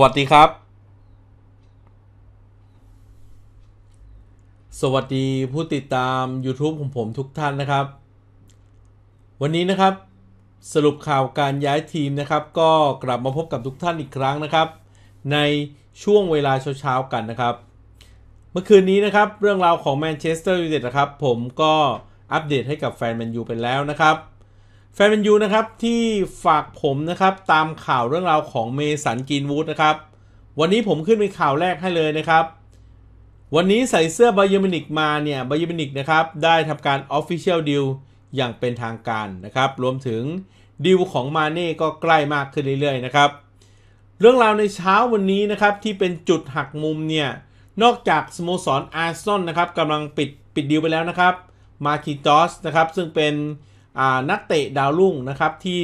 วัสดีครับ สวัสดีผู้ติดตาม YouTube ของผมทุกท่านนะครับ วันนี้นะครับ สรุปข่าวการย้ายทีมนะครับ ก็กลับมาพบกับทุกท่านอีกครั้งนะครับ ในช่วงเวลาเช้าๆกันนะครับ เมื่อคืนนี้นะครับ เรื่องราวของแมนเชสเตอร์ยูไนเต็ดนะครับ ผมก็อัปเดตให้กับแฟนแมนยูไปแล้วนะครับ แฟนแมนยูนะครับที่ฝากผมนะครับตามข่าวเรื่องราวของเมสันกรีนวูดนะครับวันนี้ผมขึ้นเป็นข่าวแรกให้เลยนะครับ วันนี้ใส่เสื้อบาเยิร์นมิวนิกมาเนี่ยบาเยิร์นมิวนิกนะครับได้ทำการ Official Deal อย่างเป็นทางการนะครับ รวมถึงดีลของมาเน่ก็ใกล้มากขึ้นเรื่อยๆนะครับ เรื่องราวในเช้าวันนี้นะครับที่เป็นจุดหักมุมเนี่ยนอกจากสโมสรอาร์เซนอลนะครับกำลังปิดปิดดีลไปแล้วนะครับมาร์กินญอสนะครับซึ่งเป็น นักเตะดาวรุ่งนะครับที่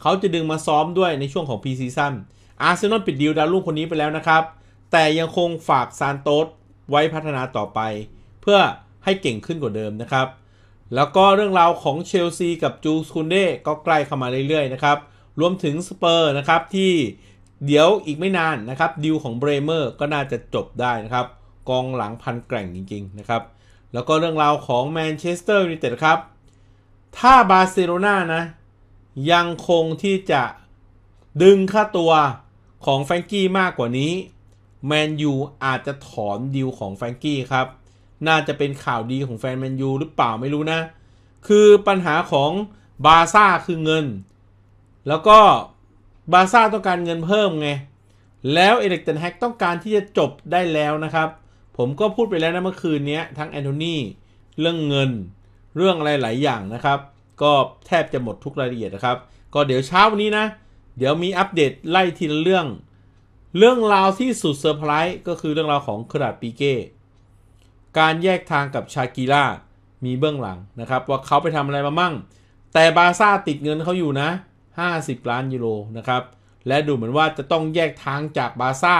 เขาจะดึงมาซ้อมด้วยในช่วงของ pre-season อาร์เซนอลปิดดีลดาวรุ่งคนนี้ไปแล้วนะครับ แต่ยังคงฝากซานโตสไว้พัฒนาต่อไป เพื่อให้เก่งขึ้นกว่าเดิมนะครับ แล้วก็เรื่องราวของเชลซีกับจูลส์กุนเดก็ใกล้เข้ามาเรื่อยๆนะครับรวมถึงสเปอร์นะครับที่เดี๋ยวอีกไม่นานนะครับดีลของเบรเมอร์ก็น่าจะจบได้นะครับ กองหลังพันธุ์แกร่งจริงๆนะครับ แล้วก็เรื่องราวของแมนเชสเตอร์ยูไนเต็ดครับ ถ้าบาร์เซโลนานะ ยังคงที่จะดึงค่าตัวของแฟรงกี้มากกว่านี้ แมนยูอาจจะถอนดีลของแฟรงกี้ครับ น่าจะเป็นข่าวดีของแฟนแมนยูหรือเปล่าไม่รู้นะ คือปัญหาของบาร์ซ่าคือเงิน แล้วก็บาร์ซ่าต้องการเงินเพิ่มไง แล้วเอริกเทนฮากต้องการที่จะจบได้แล้วนะครับ ผมก็พูดไปแล้วนะเมื่อคืนนี้ทั้งแอนโทนีเรื่องเงิน เรื่องอะไรหลายอย่างนะครับ ก็แทบจะหมดทุกรายละเอียดนะครับ ก็เดี๋ยวเช้าวันนี้นะ เดี๋ยวมีอัปเดตไล่ทีละเรื่อง เรื่องราวที่สุดเซอร์ไพรส์ก็คือเรื่องราวของเคราร์ดปิเก้การแยกทางกับชากีร่ามีเบื้องหลังนะครับ ว่าเขาไปทำอะไรมามั่ง แต่บาร์ซ่าติดเงินเขาอยู่นะ 50 ล้านยูโรนะครับ และดูเหมือนว่าจะต้องแยกทางจากบาซ่า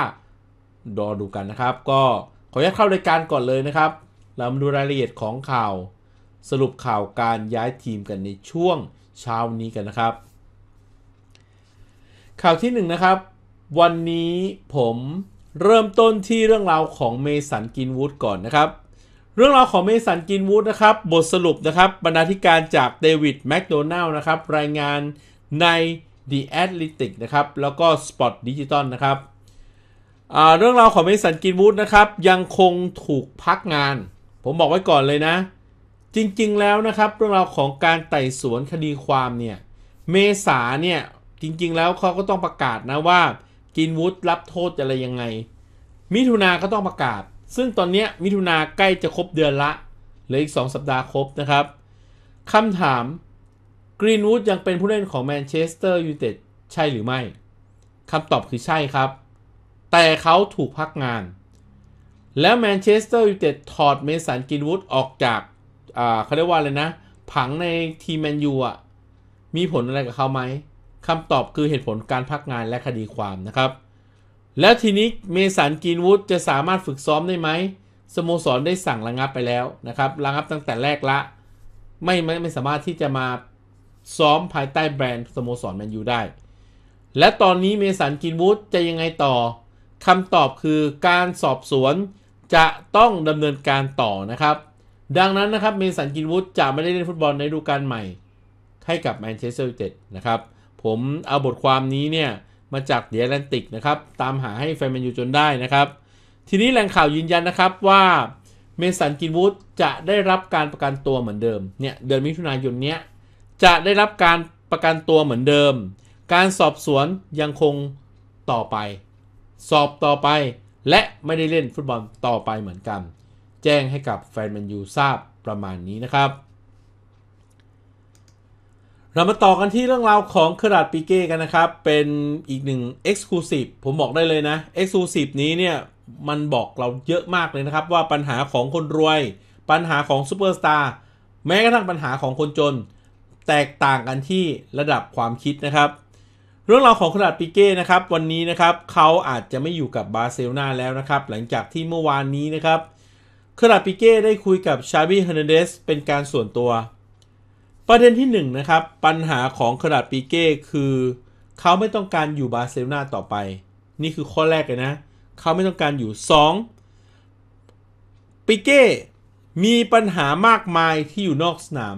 รอดูกันนะครับ ก็ขออนุญาตเข้ารายการก่อนเลยนะครับ เรามาดูรายละเอียดของข่าว สรุปข่าวการย้ายทีมกันในช่วงเช้านี้กันนะครับ ข่าวที่1นนะครับ วันนี้ผมเริ่มต้นที่เรื่องราวของเมสันกินวูดก่อนนะครับ เรื่องราวของเมสันกินวูดนะครับ บทสรุปนะครับบรรณาธิการจากเดวิดแมคโดนัลล์นะครับ รายงานใน The Athletic นะครับ แล้วก็ Spot Digital นะครับเรื่องราวของเมสันกินวูดนะครับ ยังคงถูกพักงาน ผมบอกไว้ก่อนเลยนะ จริงๆแล้วนะครับเรื่องราวของการไต่สวนคดีความเนี่ยเมษาเนี่ยจริงๆแล้วเขาก็ต้องประกาศนะว่ากินวูดรับโทษอะไรยังไง มิถุนาก็ต้องประกาศ ซึ่งตอนนี้มิถุนาใกล้จะครบเดือนละเหลืออีก 2 สัปดาห์ครบนะครับคำถามกรีนวูดยังเป็นผู้เล่นของแมนเชสเตอร์ยูไนเต็ดใช่หรือไม่คำตอบคือใช่ครับ แต่เขาถูกพักงาน แล้วแมนเชสเตอร์ยูไนเต็ดถอดเมสันกรีนวูดออกจาก เขาเรียกว่าอะไรนะ ผังในทีมแมนยูอะมีผลอะไรกับเขาไหมคำตอบคือเหตุผลการพักงานและคดีความนะครับ แล้วทีนี้เมสันกรีนวูดจะสามารถฝึกซ้อมได้ไหมสโมสรได้สั่งระงับไปแล้วนะครับระงับตั้งแต่แรกละ ไม่ไม่ไม่สามารถที่จะมาซ้อมภายใต้แบรนด์สโมสรแมนยูได้ และตอนนี้เมสันกรีนวูดจะยังไงต่อคำตอบคือการสอบสวนจะต้องดำเนินการต่อนะครับ ดังนั้นนะครับเมสันกรีนวูดจะไม่ได้เล่นฟุตบอลในฤดูกาลใหม่ ให้กับแมนเชสเตอร์ยูไนเต็ดนะครับผมเอาบทความนี้เนี่ยมาจาก The Athletic นะครับตามหาให้แฟนแมนยูจนได้นะครับ ทีนี้แหล่งข่าวยืนยันนะครับว่าเมสันกินวูดจะได้รับการประกันตัวเหมือนเดิมเนี่ยเดือนมิถุนายนเนี้ยจะได้รับการประกันตัวเหมือนเดิม การสอบสวนยังคงต่อไป สอบต่อไป และไม่ได้เล่นฟุตบอลต่อไปเหมือนกัน จ้งให้กับแฟนแมนยูทราบประมาณนี้นะครับ เรามาต่อกันที่เรื่องราวของคราดปีเก้กันนะครับ เป็นอีกหนึ่ง Exclusive ผมบอกได้เลยนะ Exclusive นี้เนี่ยมันบอกเราเยอะมากเลยนะครับ ว่าปัญหาของคนรวย ปัญหาของซูเปอร์สตาร์แม้กระทั่งปัญหาของคนจน แตกต่างกันที่ระดับความคิดนะครับเรื่องราวของเคราร์ดปิเก้นะครับวันนี้นะครับเขาอาจจะไม่อยู่กับบาร์เซโลนาแล้วนะครับ หลังจากที่เมื่อวานนี้นะครับ เคราร์ดปิเก้ได้คุยกับชาบี้เฮอร์นันเดสเป็นการส่วนตัว ประเด็นที่1นนะครับ ปัญหาของคราปีเก้คือ เขาไม่ต้องการอยู่บาร์เซโลนาต่อไป นี่คือข้อแรกเลยนะ เขาไม่ต้องการอยู่ 2. ปิเก้มีปัญหามากมายที่อยู่นอกสนาม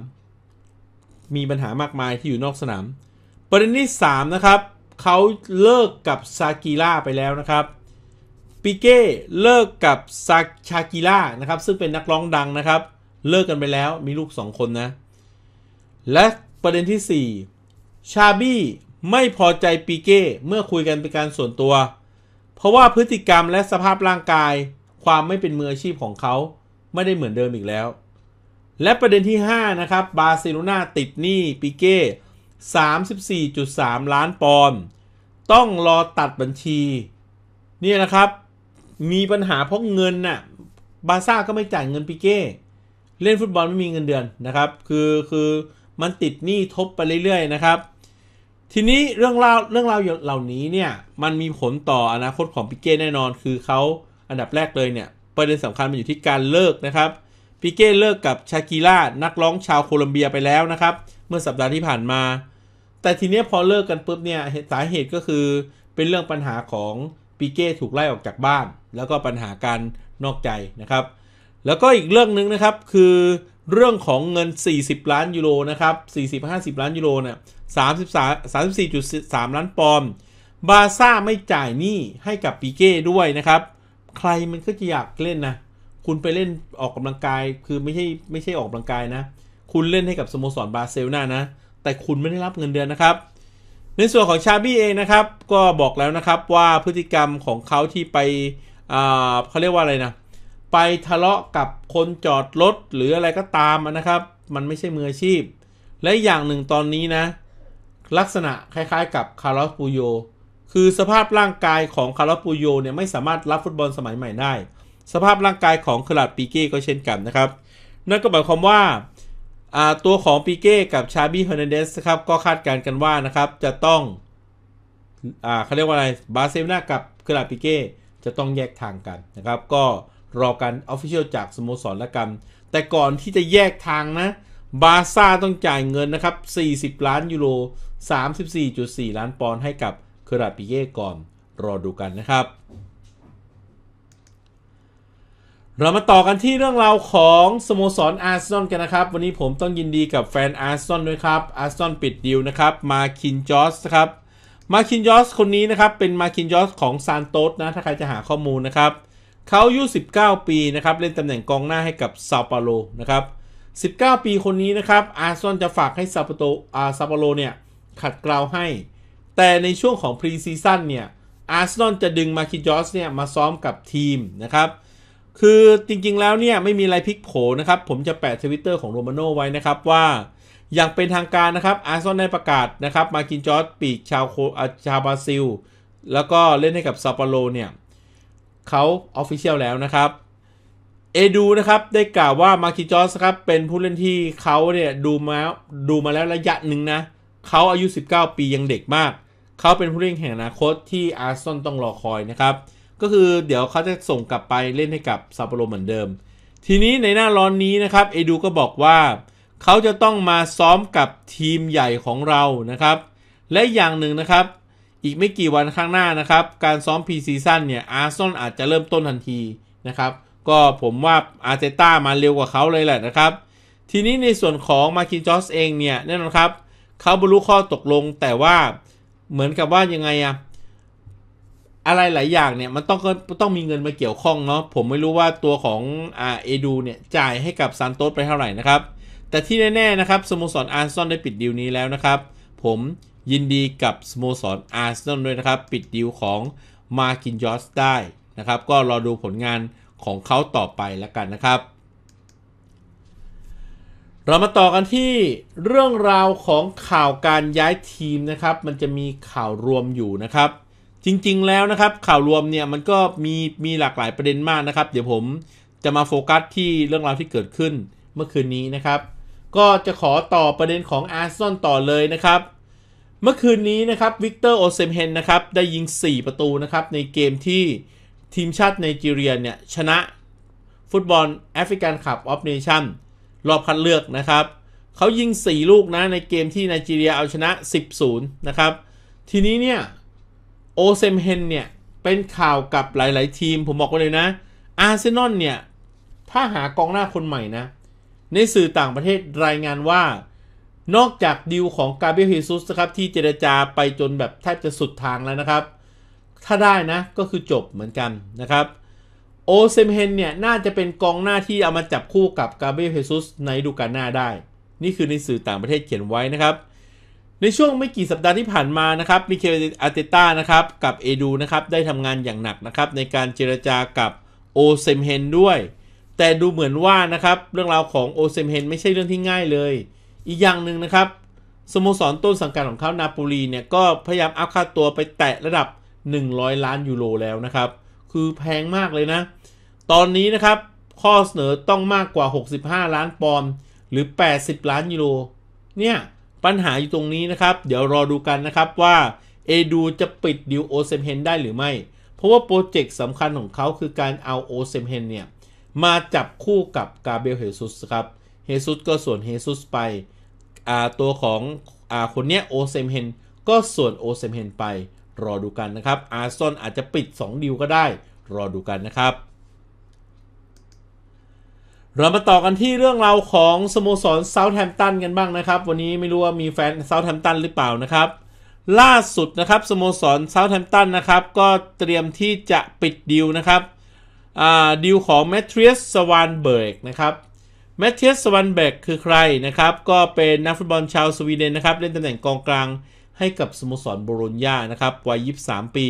มีปัญหามากมายที่อยู่นอกสนาม ประเด็นที่ 3 นะครับ เขาเลิกกับซากิล่าไปแล้วนะครับ ปิเก้เลิกกับซาชากิล่านะครับ ซึ่งเป็นนักร้องดังนะครับ เลิกกันไปแล้วมีลูก 2 คนนะ และประเด็นที่ 4 ชาบี้ไม่พอใจปิเก้เมื่อคุยกันเป็นการส่วนตัว เพราะว่าพฤติกรรมและสภาพร่างกาย ความไม่เป็นมืออาชีพของเขาไม่ได้เหมือนเดิมอีกแล้ว และประเด็นที่ 5 นะครับ บาร์เซโลนาติดหนี้ปิเก้34.3 ล้านปอนด์ต้องรอตัดบัญชี นี่นะครับ มีปัญหาเพราะเงินน่ะบาซ่าก็ไม่จ่ายเงินปิเก้เล่นฟุตบอลไม่มีเงินเดือนนะครับ คือคือมันติดหนี้ทบไปเรื่อยๆนะครับ ทีนี้เรื่องราวเรื่องราวเหล่านี้เนี่ยมันมีผลต่ออนาคตของปิเก้แน่นอน คือเขาอันดับแรกเลยเนี่ยประเด็นสำคัญมันอยู่ที่การเลิกนะครับปิเก้เลิกกับชากิล่านักร้องชาวโคลอมเบียไปแล้วนะครับ เมื่อสัปดาห์ที่ผ่านมา แต่ทีนี้พอเลิกกันปุ๊บเนี่ยสาเหตุก็คือเป็นเรื่องปัญหาของ ปิเก้ถูกไล่ออกจากบ้าน แล้วก็ปัญหาการนอกใจนะครับ แล้วก็อีกเรื่องหนึ่งนะครับคือเรื่องของเงิน 40 ล้านยูโรนะครับ 40-50 ล้านยูโรเนี่ย33 34.3 ล้านปอนด์บาซ่าไม่จ่ายหนี้ให้กับปิเก้ด้วยนะครับ ใครมันก็จะอยากเล่นนะ คุณไปเล่นออกกำลังกาย คือไม่ใช่ไม่ใช่ออกกำลังกายนะ คุณเล่นให้กับสโมสรบาร์เซโลนานะ แต่คุณไม่ได้รับเงินเดือนนะครับ ในส่วนของชาบี้เองนะครับ ก็บอกแล้วนะครับว่าพฤติกรรมของเขาที่ไปเขาเรียกว่าอะไรนะ ไปทะเลาะกับคนจอดรถหรืออะไรก็ตามนะครับ มันไม่ใช่มืออาชีพ และอย่างหนึ่งตอนนี้นะ ลักษณะคล้ายๆ กับการ์เลสปูโยล คือสภาพร่างกายของการ์เลสปูโยลเนี่ยไม่สามารถรับฟุตบอลสมัยใหม่ได้ สภาพร่างกายของเคราร์ดปิเก้ก็เช่นกันนะครับ นั่นก็หมายความว่า ตัวของปิเก้กับชาบี้เฮอร์นันเดสครับก็คาดการณ์กันว่านะครับจะต้องอ่าเขาเรียกว่าอะไรบาร์เซโลนากับเคราร์ดปิเก้จะต้องแยกทางกันนะครับ ก็รอการ official จากสโมสรละกัน แต่ก่อนที่จะแยกทางนะ บาร์ซ่าต้องจ่ายเงินนะครับ 40 ล้านยูโร 34.4 ล้านปอนด์ให้กับเคราร์ดปิเก้ก่อน รอดูกันนะครับ เรามาต่อกันที่เรื่องราวของสโมสรอาร์เซนอลกันนะครับ วันนี้ผมต้องยินดีกับแฟนอาร์เซนอลด้วยครับอาร์เซนอลปิดดีลนะครับมาร์กินญอสครับมาร์กินญอสคนนี้นะครับเป็นมาร์กินญอสของซานโตสนะถ้าใครจะหาข้อมูลนะครับเขาอายุ 19 ปีนะครับเล่นตำแหน่งกองหน้าให้กับเซาเปาโลนะครับ 19 ปีคนนี้นะครับอาร์เซนอลจะฝากให้ซาปโตอาเซาเปาโลเนี่ยขัดเกลาให้ แต่ในช่วงของ pre-season เนี่ยอาร์เซนอลจะดึงมาร์กินญอสเนี่ยมาซ้อมกับทีมนะครับ คือจริงๆแล้วเนี่ยไม่มีอะไรพลิกโผนะครับ ผมจะแปะทวิตเตอร์ของโรมาโนไว้นะครับว่าอย่างเป็นทางการนะครับอาร์เซนอลได้ประกาศนะครับมาร์กินญอสปีกชาวโคชาวบราซิล แล้วก็เล่นให้กับเซาเปาโลเนี่ยเขา official แล้วนะครับเอดูนะครับได้กล่าวว่ามาร์กินญอสครับเป็นผู้เล่นที่เขาเนี่ยดูมาดูมาแล้วระยะหนึ่งนะเขาอายุ 19 ปียังเด็กมาก เขาเป็นผู้เล่นแห่งอนาคตที่อาร์เซนอลต้องรอคอยนะครับ ก็คือเดี๋ยวเขาจะส่งกลับไปเล่นให้กับซัปโปโรเหมือนเดิม ทีนี้ในหน้าร้อนนี้นะครับเอดูก็บอกว่า เขาจะต้องมาซ้อมกับทีมใหญ่ของเรานะครับ และอย่างหนึ่งนะครับ อีกไม่กี่วันข้างหน้านะครับ การซ้อม pre-season เนี่ยอาร์เซนอลอาจจะเริ่มต้นทันทีนะครับ ก็ผมว่าอาร์เตต้ามาเร็วกว่าเขาเลยแหละนะครับ ทีนี้ในส่วนของมาร์กินญอสเองเนี่ยแน่นอนครับเขาบรรลุข้อตกลงแต่ว่าเหมือนกับว่ายังไงอะ อะไรหลายอย่างเนี่ยมันต้องก็ต้องมีเงินมาเกี่ยวข้องเนาะผมไม่รู้ว่าตัวของอ่าเอดูเนี่ยจ่ายให้กับซานโตสไปเท่าไหร่นะครับ แต่ที่แน่ๆนะครับสโมสรอาร์เซนอลได้ปิดดีลนี้แล้วนะครับ ผมยินดีกับสโมสรอาร์เซนอลด้วยนะครับ ปิดดีลของมาร์กินญอสได้นะครับ ก็รอดูผลงานของเขาต่อไปแล้วกันนะครับ เรามาต่อกันที่เรื่องราวของข่าวการย้ายทีมนะครับ มันจะมีข่าวรวมอยู่นะครับ จริง ๆ แล้วนะครับ ข่าวรวมเนี่ยมันก็มีมีหลากหลายประเด็นมากนะครับ เดี๋ยวผมจะมาโฟกัสที่เรื่องราวที่เกิดขึ้นเมื่อคืนนี้นะครับ ก็จะขอต่อประเด็นของอาร์เซนอลต่อเลยนะครับ เมื่อคืนนี้นะครับวิกเตอร์โอซิมเฮนนะครับได้ยิง 4 ประตูนะครับในเกมที่ทีมชาติไนจีเรียเนี่ยชนะฟุตบอล African Cup of Nations รอบคัดเลือกนะครับ เขายิง 4 ลูกนะในเกมที่ไนจีเรียเอาชนะ 10-0 นะครับ ทีนี้เนี่ย โอซิมเฮนเนี่ย เป็นข่าวกับหลาย ๆ ทีม ผมบอกไว้เลยนะ อาร์เซนอลเนี่ย ถ้าหากองหน้าคนใหม่นะ ในสื่อต่างประเทศรายงานว่า นอกจากดีลของกาเบรียลเฮซุสนะครับ ที่เจรจาไปจนแบบแทบจะสุดทางแล้วนะครับ ถ้าได้นะ ก็คือจบเหมือนกันนะครับโอซิมเฮนเนี่ย น่าจะเป็นกองหน้าที่เอามาจับคู่กับกาเบรียลเฮซุสในฤดูกาลหน้าได้ นี่คือในสื่อต่างประเทศเขียนไว้นะครับ ในช่วงไม่กี่สัปดาห์ที่ผ่านมานะครับมิเคลอาร์เตต้านะครับกับเอดูนะครับได้ทำงานอย่างหนักนะครับในการเจรจากับโอซิมเฮนด้วย แต่ดูเหมือนว่านะครับเรื่องราวของโอซิมเฮนไม่ใช่เรื่องที่ง่ายเลย อีกอย่างหนึ่งนะครับสโมสรต้นสังกัดของเขานาโปลีเนี่ยก็พยายาม up ค่าตัวไปแตะระดับ 100 ล้านยูโรแล้วนะครับ คือแพงมากเลยนะ ตอนนี้นะครับข้อเสนอต้องมากกว่า 65 ล้านปอนด์หรือ 80 ล้านยูโรเนี่ย ปัญหาอยู่ตรงนี้นะครับ เดี๋ยวรอดูกันนะครับว่าเอดูจะปิดดีลโอซิมเฮนได้หรือไม่ เพราะว่า project สำคัญของเขาคือการเอาโอซิมเฮนเนี่ย มาจับคู่กับกาเบรียลเฮซุสครับเฮซุสก็ส่วนเฮซุสไปตัวของอคนเนี้ยโอซิมเฮนก็ส่วนโอซิมเฮนไป รอดูกันนะครับอาร์เซนอลอาจจะปิด 2 ดีลก็ได้ รอดูกันนะครับ เรามาต่อกันที่เรื่องราวของสโมสรเซาท์แฮมป์ตันกันบ้างนะครับ วันนี้ไม่รู้ว่ามีแฟนเซาท์แฮมป์ตันหรือเปล่านะครับ ล่าสุดนะครับสโมสรเซาท์แฮมป์ตันนะครับก็เตรียมที่จะปิดดีลนะครับดีลของแมทเทียสสวานเบิร์กนะครับแมทเทียสสวานเบิร์กคือใครนะครับ ก็เป็นนักฟุตบอลชาวสวีเดนนะครับ เล่นตำแหน่งกองกลางให้กับสโมสรโบโลญญานะครับวัย 23 ปี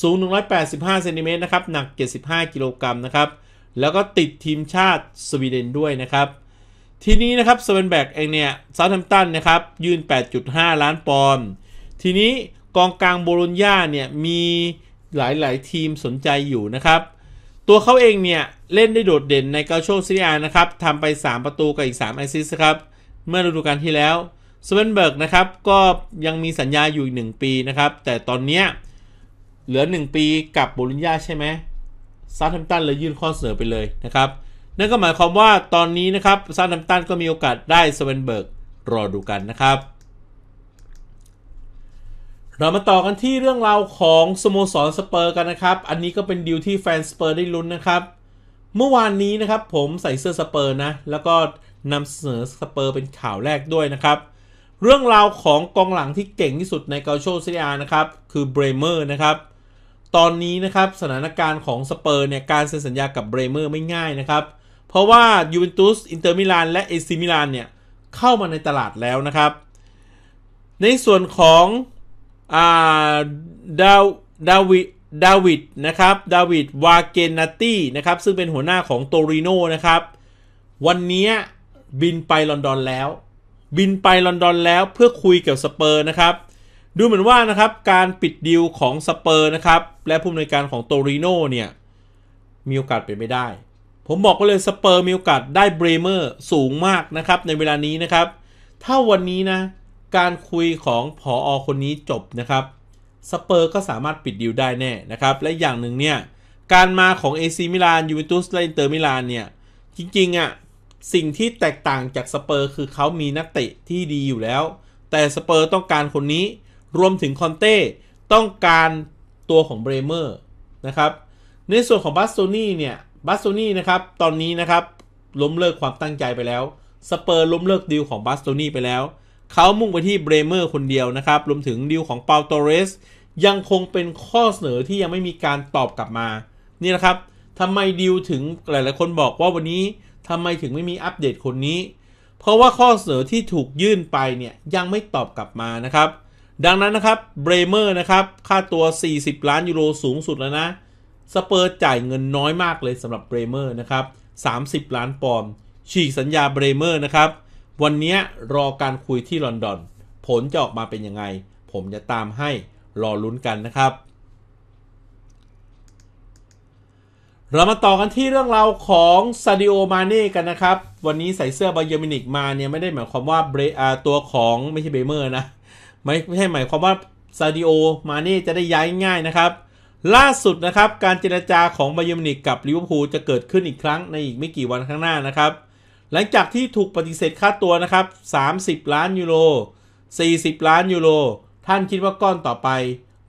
สูง 185 เซนติเมตรนะครับ หนัก 75 กิโลกรัมนะครับ แล้วก็ติดทีมชาติสวีเดนด้วยนะครับ ทีนี้นะครับสวานเบิร์กเองเนี่ยเซาท์แฮมป์ตันนะครับยื่น 8.5 ล้านปอนด์ทีนี้กองกลางโบโลญญาเนี่ยมีหลาย ๆ ทีมสนใจอยู่นะครับ ตัวเขาเองเนี่ยเล่นได้โดดเด่นในกัลโช่เซเรียอานะครับทำไป 3 ประตูกับอีก 3 assist ครับ เมื่อฤดูกาลที่แล้วสวานเบิร์กนะครับก็ยังมีสัญญาอยู่อีก 1 ปีนะครับ แต่ตอนนี้เหลือ 1 ปีกับโบโลญญาใช่ไหม เซาท์แฮมป์ตันเลยยื่นข้อเสนอไปเลยนะครับ นั่นก็หมายความว่าตอนนี้นะครับเซาท์แฮมป์ตันก็มีโอกาสได้สวานเบิร์กรอดูกันนะครับ เรามาต่อกันที่เรื่องราวของสโมสรสเปอร์กันนะครับ อันนี้ก็เป็นดีลที่แฟนสเปอร์ได้ลุ้นนะครับ เมื่อวานนี้นะครับผมใส่เสื้อสเปอร์นะ แล้วก็นำเสนอสเปอร์เป็นข่าวแรกด้วยนะครับเรื่องราวของกองหลังที่เก่งที่สุดในกัลโช่เซเรียอานะครับ คือเบรเมอร์นะครับ ตอนนี้นะครับสถานการณ์ของสเปอร์เนี่ยการเซ็นสัญญากับเบรเมอร์ไม่ง่ายนะครับ เพราะว่ายูเวนตุสอินเตอร์มิลานและเอซีมิลานเนี่ยเข้ามาในตลาดแล้วนะครับ ในส่วนของอ่าดาวดาวิดดาวิดนะครับดาวิดวาเกนาตี้นะครับซึ่งเป็นหัวหน้าของโตริโนนะครับวันนี้บินไปลอนดอนแล้ว บินไปลอนดอนแล้วเพื่อคุยกับสเปอร์นะครับ ดูเหมือนว่านะครับการปิดดีลของสเปอร์นะครับและผู้อำนวยการของโตริโนเนี่ยมีโอกาสเป็นไปได้ ผมบอกได้เลยสเปอร์มีโอกาสได้เบรเมอร์สูงมากนะครับในเวลานี้นะครับ ถ้าวันนี้นะการคุยของผออคนนี้จบนะครับสเปอร์ก็สามารถปิดดีลได้แน่นะครับและอย่างหนึ่งเนี่ยการมาของเอซีมิลานยูเวนตุสและอินเตอร์มิลานเนี่ยจริงๆอ่ะสิ่งที่แตกต่างจากสเปอร์คือเขามีนักเตะที่ดีอยู่แล้ว แต่สเปอร์ต้องการคนนี้ รวมถึงคอนเต้ต้องการตัวของเบรเมอร์นะครับ ในส่วนของบาสโตนี่เนี่ยบาสโตนี่นะครับตอนนี้นะครับล้มเลิกความตั้งใจไปแล้วสเปอร์สล้มเลิกดีลของบาสโตนี่ไปแล้ว เขามุ่งไปที่เบรเมอร์คนเดียวนะครับ รวมถึงดีลของเปาตอร์เรสยังคงเป็นข้อเสนอที่ยังไม่มีการตอบกลับมา นี่นะครับทำไมดีลถึงหลาย ๆ คนบอกว่าวันนี้ทำไมถึงไม่มีอัปเดตคนนี้ เพราะว่าข้อเสนอที่ถูกยื่นไปเนี่ยยังไม่ตอบกลับมานะครับ ดังนั้นนะครับเบรเมอร์นะครับค่าตัว 40 ล้านยูโรสูงสุดแล้วนะ สเปอร์สจ่ายเงินน้อยมากเลยสำหรับเบรเมอร์นะครับ30 ล้านปอนด์ฉีกสัญญาเบรเมอร์นะครับ วันนี้รอการคุยที่ลอนดอน ผลจะออกมาเป็นยังไง ผมจะตามให้รอลุ้นกันนะครับ เรามาต่อกันที่เรื่องราวของซาดิโอมาเน่กันนะครับ วันนี้ใส่เสื้อบาเยิร์นมิวนิคมาเนี่ยไม่ได้หมายความว่าเบรอาตัวของไม่ใช่เบรเมอร์นะ ไม่ไม่ใช่หมายความว่าซาดิโอมาเน่จะได้ย้ายง่ายนะครับ ล่าสุดนะครับการเจรจาของบาเยิร์นมิวนิคกับลิเวอร์พูลจะเกิดขึ้นอีกครั้งในอีกไม่กี่วันข้างหน้านะครับ หลังจากที่ถูกปฏิเสธค่าตัวนะครับ 30 ล้านยูโร 40 ล้านยูโร ท่านคิดว่าก้อนต่อไป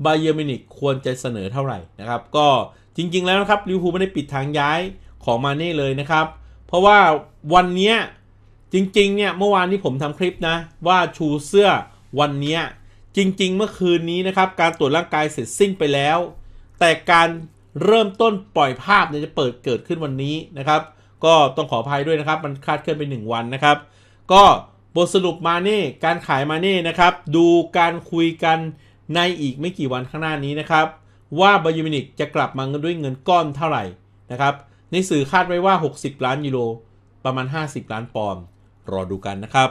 บาเยิร์นมิวนิคควรจะเสนอเท่าไหร่นะครับ ก็จริง ๆ แล้วนะครับลิเวอร์พูลไม่ได้ปิดทางย้ายของมาเน่เลยนะครับ เพราะว่าวันนี้จริงๆเนี่ยเมื่อวานที่ผมทำคลิปนะว่าชูเสื้อ วันนี้จริง ๆ เมื่อคืนนี้นะครับ การตรวจร่างกายเสร็จสิ้นไปแล้ว แต่การเริ่มต้นปล่อยภาพเนี่ยจะเปิดเกิดขึ้นวันนี้นะครับ ก็ต้องขออภัยด้วยนะครับ มันคาดเคลื่อนไป 1 วันนะครับ ก็บทสรุปมาเน่การขายมาเน่นะครับ ดูการคุยกันในอีกไม่กี่วันข้างหน้านี้นะครับ ว่าบายูมินิกจะกลับมาด้วยเงินก้อนเท่าไหร่นะครับในสื่อคาดไว้ว่า 60 ล้านยูโรประมาณ 50 ล้านปอนด์รอดูกันนะครับ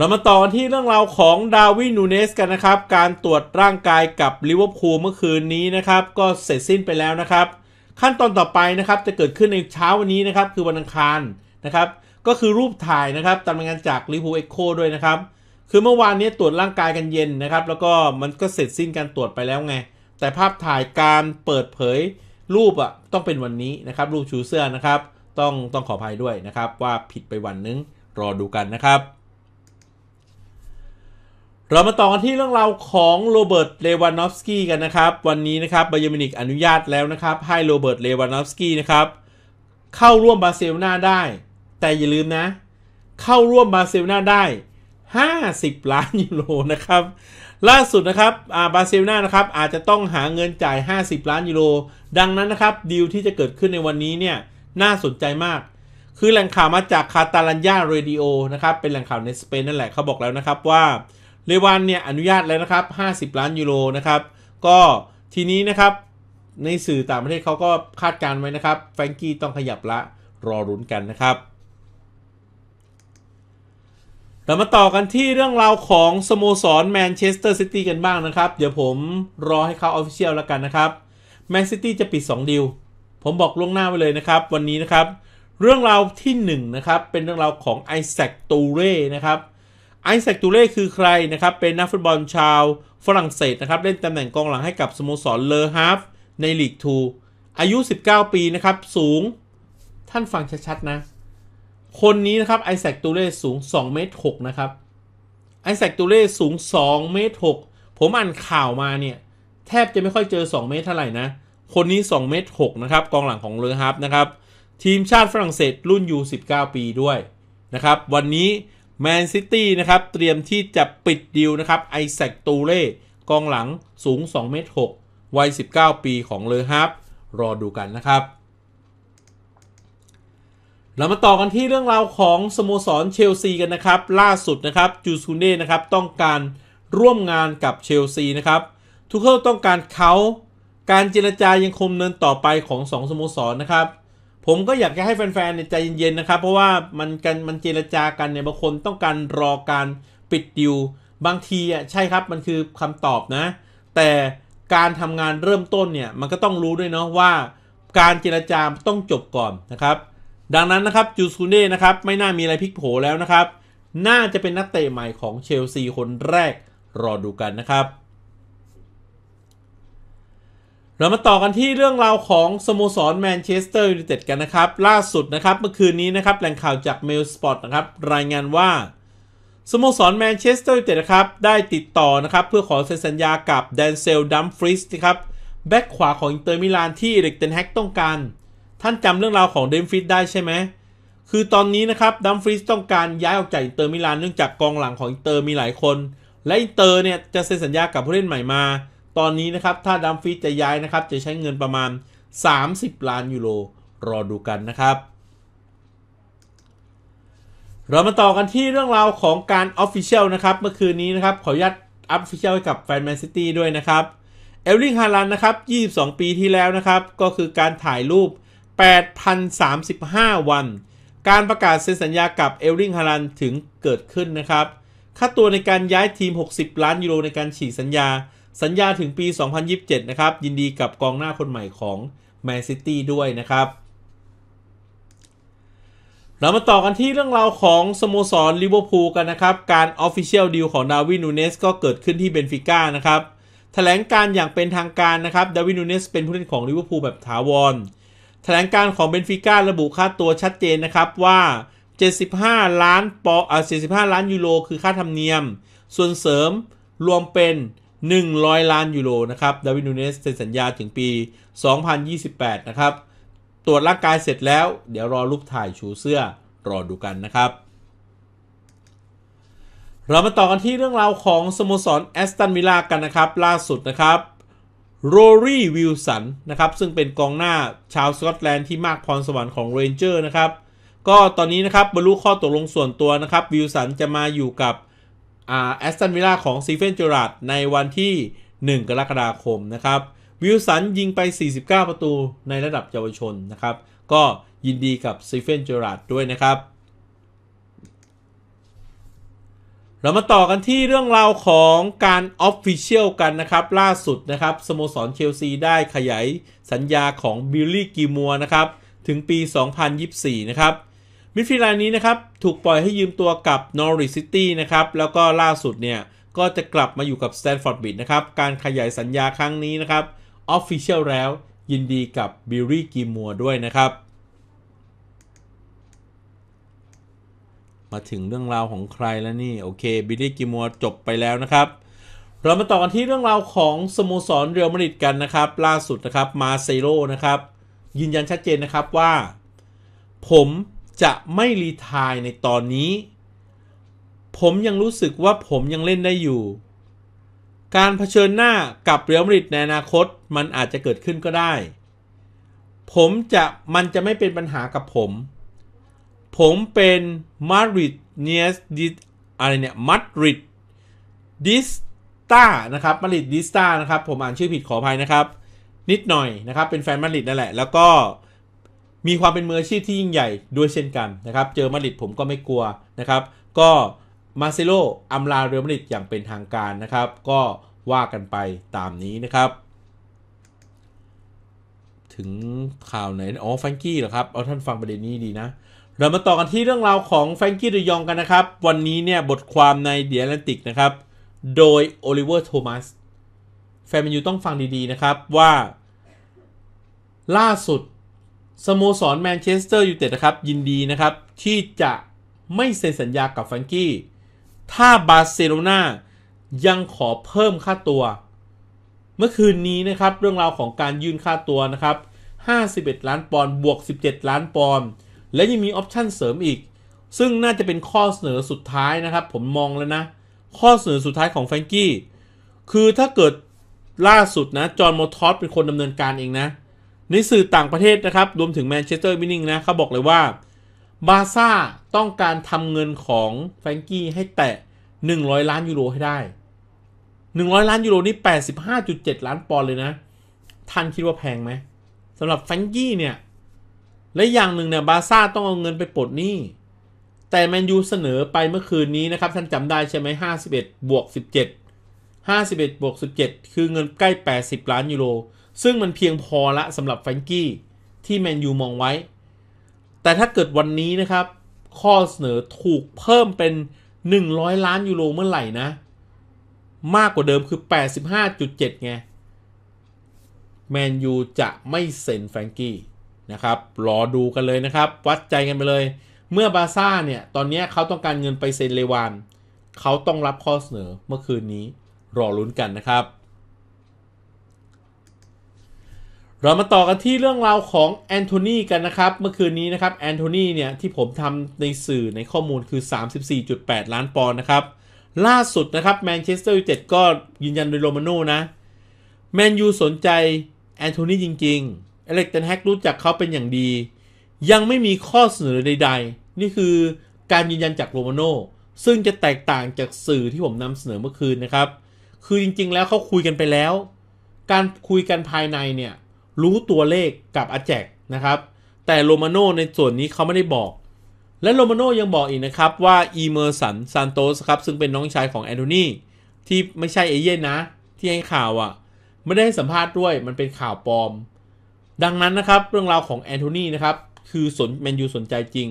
เรามาต่อที่เรื่องราวของดาร์วินนูนเญซกันนะครับ การตรวจร่างกายกับลิเวอร์พูลเมื่อคืนนี้นะครับ ก็เสร็จสิ้นไปแล้วนะครับ ขั้นตอนต่อไปนะครับจะเกิดขึ้นในเช้าวันนี้นะครับ คือวันอังคารนะครับ ก็คือรูปถ่ายนะครับตามรายงานจาก Liverpool Echo ด้วยนะครับ คือเมื่อวานนี้ตรวจร่างกายกันเย็นนะครับ แล้วก็มันก็เสร็จสิ้นการตรวจไปแล้วไง แต่ภาพถ่ายการเปิดเผยรูปอะต้องเป็นวันนี้นะครับ รูปชูเสื้อนะครับ ต้องต้องขออภัยด้วยนะครับ ว่าผิดไปวันนึงรอดูกันนะครับ เรามาต่อกันที่เรื่องราวของโรเบิร์ต เลวานอฟสกี้กันนะครับ วันนี้นะครับบาเยิร์นมิวนิคอนุญาตแล้วนะครับ ให้โรเบิร์ต เลวานอฟสกี้นะครับ เข้าร่วมบาร์เซโลนาได้ แต่อย่าลืมนะ เข้าร่วมบาร์เซโลนาได้ 50 ล้านยูโรนะครับ ล่าสุดนะครับบาร์เซโลนานะครับอาจจะต้องหาเงินจ่าย 50 ล้านยูโร ดังนั้นนะครับดีลที่จะเกิดขึ้นในวันนี้เนี่ยน่าสนใจมาก คือแหล่งข่าวมาจากคาตาลัญญาเรดิโอนะครับเป็นแหล่งข่าวในสเปนนั่นแหละเขาบอกแล้วนะครับว่า เลวานเนี่ยอนุญาตแล้วนะครับ 50 ล้านยูโรนะครับก็ทีนี้นะครับในสื่อต่างประเทศเขาก็คาดการณ์ไว้นะครับแฟรงกี้ต้องขยับละรอลุ้นกันนะครับเรามาต่อกันที่เรื่องราวของสโมสรแมนเชสเตอร์ซิตี้กันบ้างนะครับ เดี๋ยวผมรอให้เขา official แล้วกันนะครับแมนซิตี้จะปิด 2 ดีล ผมบอกล่วงหน้าไว้เลยนะครับ วันนี้นะครับ เรื่องราวที่ 1นะครับเป็นเรื่องราวของไอแซคตูเร่นะครับ ไอแซคตูเร่คือใครนะครับ เป็นนักฟุตบอลชาวฝรั่งเศสนะครับ เล่นตำแหน่งกองหลังให้กับสโมสรเลออาฟร์ในลีก2อายุ 19 ปีนะครับ สูงท่านฟังชัดๆนะ คนนี้นะครับไอแซคตูเร่สูง2เมตร6นะครับไอแซคตูเร่สูง2เมตร6ผมอ่านข่าวมาเนี่ย แทบจะไม่ค่อยเจอ 2 เมตรเท่าไหร่นะ คนนี้ 2 เมตร6นะครับ กองหลังของเลอฮาฟนะครับ ทีมชาติฝรั่งเศสรุ่นยู19 ปีด้วยนะครับ วันนี้ แมนซิตี้นะครับเตรียมที่จะปิดดีลนะครับไอแซคตูเล่กองหลังสูง2เมตร6วัย 19 ปีของเลอฮาฟรอดูกันนะครับ เรามาต่อกันที่เรื่องราวของสโมสรเชลซีกันนะครับ ล่าสุดนะครับจูซูเน่นะครับต้องการร่วมงานกับเชลซีนะครับทุกเคิลต้องการเขาการเจรจายังคงเนินต่อไปของ 2สโมสรนะครับ ผมก็อยากจะให้แฟนๆใจเย็นๆนะครับ เพราะว่ามันกันมันเจรจากันเนี่ยบางคนต้องการรอการปิดดีลบางทีอะใช่ครับมันคือคำตอบนะ แต่การทำงานเริ่มต้นเนี่ยมันก็ต้องรู้ด้วยเนาะว่า การเจรจาต้องจบก่อนนะครับ ดังนั้นนะครับจูลส์กุนเด้นะครับไม่น่ามีอะไรพลิกโผแล้วนะครับ น่าจะเป็นนักเตะใหม่ของเชลซีคนแรกรอดูกันนะครับ เรามาต่อกันที่เรื่องราวของสโมสรแมนเชสเตอร์ยูไนเต็ดกันนะครับ ล่าสุดนะครับเมื่อคืนนี้นะครับแหล่งข่าวจาก Mail Sport นะครับรายงานว่าสโมสรแมนเชสเตอร์ยูไนเต็ดนะครับได้ติดต่อนะครับเพื่อขอเซ็นสัญญากับเดนเซลดัมฟรีสนะครับแบ็กขวาของอินเตอร์มิลานที่เอริกเทนแฮกต้องการ ท่านจำเรื่องราวของดัมฟรีสได้ใช่ไหมคือตอนนี้นะครับดัมฟรีสต้องการย้ายออกจากอินเตอร์มิลานเนื่องจากกองหลังของอินเตอร์มีหลายคน และอินเตอร์เนี่ยจะเซ็นสัญญากับผู้เล่นใหม่มา ตอนนี้นะครับถ้าดัมฟรีสจะย้ายนะครับจะใช้เงินประมาณ 30 ล้านยูโรรอดูกันนะครับ เรามาต่อกันที่เรื่องราวของการ official นะครับเมื่อคืนนี้นะครับขออนุญาต official ให้กับแฟนแมนซิตี้ด้วยนะครับเออร์ลิงฮาลันด์นะครับ 22 ปีที่แล้วนะครับ ก็คือการถ่ายรูป 8,035 วัน การประกาศเซ็นสัญญากับเออร์ลิงฮาลันด์ถึงเกิดขึ้นนะครับ ค่าตัวในการย้ายทีม 60 ล้านยูโรในการฉีกสัญญา สัญญาถึงปี 2027 นะครับ ยินดีกับกองหน้าคนใหม่ของแมนซิตี้ด้วยนะครับ เรามาต่อกันที่เรื่องราวของสโมสรลิเวอร์พูลกันนะครับ การ official ดีลของดาร์วินนูนเญซก็เกิดขึ้นที่เบนฟิก้านะครับแถลงการณ์อย่างเป็นทางการนะครับดาร์วินนูนเญซเป็นผู้เล่นของลิเวอร์พูลแบบถาวรแถลงการณ์ของเบนฟิก้าระบุค่าตัวชัดเจนนะครับว่า 75 ล้านปออ่า75 ล้านยูโรคือค่าธรรมเนียม ส่วนเสริมรวมเป็น 100 ล้านยูโรนะครับดาร์วินนูนเญซเซ็นสัญญาถึงปี 2028 นะครับ ตรวจร่างกายเสร็จแล้ว เดี๋ยวรอรูปถ่ายชูเสื้อรอดูกันนะครับ เรามาต่อกันที่เรื่องราวของสโมสรแอสตันวิลล่ากันนะครับ ล่าสุดนะครับโรรี่วิลสันนะครับ ซึ่งเป็นกองหน้าชาวสกอตแลนด์ที่มากพรสวรรค์ของเรนเจอร์สนะครับ ก็ตอนนี้นะครับบรรลุข้อตกลงส่วนตัวนะครับวิลสันจะมาอยู่กับ แอสตันวิลล่าของสตีเฟนเจอร์ราร์ดในวันที่ 1 กรกฎาคมนะครับวิลสันยิงไป 49 ประตูในระดับเยาวชนนะครับ ก็ยินดีกับสตีเฟนเจอร์ราร์ดด้วยนะครับ เรามาต่อกันที่เรื่องราวของการ official กันนะครับ ล่าสุดนะครับสโมสรเชลซีได้ขยายสัญญาของบิลลี่กิลมัวร์นะครับ ถึงปี 2024 นะครับ มิดฟิลด์รายนี้นะครับ ถูกปล่อยให้ยืมตัวกับนอริชซิตี้นะครับ แล้วก็ล่าสุดเนี่ย ก็จะกลับมาอยู่กับสแตมฟอร์ดบริดจ์นะครับ การขยายสัญญาครั้งนี้นะครับ official แล้วยินดีกับบิลลี่กิลมัวร์ด้วยนะครับ มาถึงเรื่องราวของใครแล้วนี่ โอเคบิลลี่กิลมัวร์จบไปแล้วนะครับ เรามาต่อกันที่เรื่องราวของสโมสรเรอัลมาดริดกันนะครับ ล่าสุดนะครับมาเซโลนะครับยืนยันชัดเจนนะครับว่า ผม จะไม่รีทายในตอนนี้ ผมยังรู้สึกว่าผมยังเล่นได้อยู่ การเผชิญหน้ากับเรอัลมาดริดในอนาคตมันอาจจะเกิดขึ้นก็ได้ ผมจะมันจะไม่เป็นปัญหากับผม ผมเป็นมาดริดเนียสดิอะไรเนี่ยมาดริดดิสตานะครับมาดริดดิสตานะครับ ผมอ่านชื่อผิดขออภัยนะครับ นิดหน่อยนะครับ เป็นแฟนมาดริดนั่นแหละ แล้วก็ มีความเป็นมืออาชีพที่ยิ่งใหญ่ด้วยเช่นกันนะครับ เจอมาดริดผมก็ไม่กลัวนะครับ ก็มาร์เซโลอำลาเรอัลมาดริดอย่างเป็นทางการนะครับ ก็ว่ากันไปตามนี้นะครับ ถึงข่าวไหน อ๋อแฟรงกี้เหรอครับ เอาท่านฟังประเด็นนี้ดีนะ เรามาต่อกันที่เรื่องราวของแฟรงกี้เดอยองกันนะครับ วันนี้เนี่ยบทความในเดียร์แลนติกนะครับ โดยโอลิเวอร์โทมัสแฟนแมนยูต้องฟังดีๆนะครับว่า ล่าสุด สโมสรแมนเชสเตอร์ยูไนเต็ดนะครับ ยินดีนะครับ ที่จะไม่เซ็นสัญญากับแฟรงกี้ ถ้าบาร์เซโลนายังขอเพิ่มค่าตัว เมื่อคืนนี้นะครับ เรื่องราวของการยื่นค่าตัวนะครับ 51 ล้านปอนด์บวก 17 ล้านปอนด์และยังมี option เสริมอีก ซึ่งน่าจะเป็นข้อเสนอสุดท้ายนะครับ ผมมองแล้วนะ ข้อเสนอสุดท้ายของแฟรงกี้ คือถ้าเกิดล่าสุดนะ จอห์นเมอร์ทัฟเป็นคนดำเนินการเองนะ ในสื่อต่างประเทศนะครับ รวมถึงแมนเชสเตอร์อีฟนิงนะเขาบอกเลยว่า บาร์ซ่าต้องการทำเงินของแฟรงกี้ให้แตะ 100 ล้านยูโรให้ได้ 100 ล้านยูโรนี่ 85.7 ล้านปอนด์เลยนะ ท่านคิดว่าแพงไหมสำหรับแฟรงกี้เนี่ย และอย่างหนึ่งเนี่ยบาซ่าต้องเอาเงินไปปลดหนี้ แต่แมนยูเสนอไปเมื่อคืนนี้นะครับ ท่านจำได้ใช่ไหม51บวก17 51บวก17 คือเงินใกล้ 80 ล้านยูโร ซึ่งมันเพียงพอละสำหรับแฟรงกี้ที่แมนยูมองไว้ แต่ถ้าเกิดวันนี้นะครับ ข้อเสนอถูกเพิ่มเป็น 100 ล้านยูโรเมื่อไหร่นะ มากกว่าเดิมคือ 85.7 ไง แมนยูจะไม่เซ็นแฟรงกี้นะครับ รอดูกันเลยนะครับ วัดใจกันไปเลย เมื่อบาซ่าเนี่ย ตอนนี้เขาต้องการเงินไปเซ็นเลวาน เขาต้องรับข้อเสนอเมื่อคืนนี้ รอลุ้นกันนะครับ เรามาต่อกันที่เรื่องราวของแอนโทนีกันนะครับ เมื่อคืนนี้นะครับแอนโทนีเนี่ยที่ผมทำในสื่อในข้อมูลคือ 34.8 ล้านปอนด์นะครับ ล่าสุดนะครับแมนเชสเตอร์ยูไนเต็ดก็ยืนยันโดยโรมาโน่นะแมนยูสนใจแอนโทนีจริงๆ เอริกเทนฮากรู้จักเขาเป็นอย่างดี ยังไม่มีข้อเสนอใด ๆ นี่คือการยืนยันจากโรมาโน่ซึ่งจะแตกต่างจากสื่อที่ผมนำเสนอเมื่อคืนนะครับ คือจริงๆแล้วเขาคุยกันไปแล้ว การคุยกันภายในเนี่ย รู้ตัวเลขกับอาแจกซ์นะครับ แต่โรมาโนในส่วนนี้เขาไม่ได้บอก และโรมาโนยังบอกอีกนะครับว่าอีเมอร์สันซานโตสครับซึ่งเป็นน้องชายของแอนโทนีที่ไม่ใช่เอเย่นต์นะ ที่ให้ข่าวอ่ะ ไม่ได้ให้สัมภาษณ์ด้วยมันเป็นข่าวปลอม ดังนั้นนะครับเรื่องราวของแอนโทนีนะครับคือสนแมนยูสนใจจริง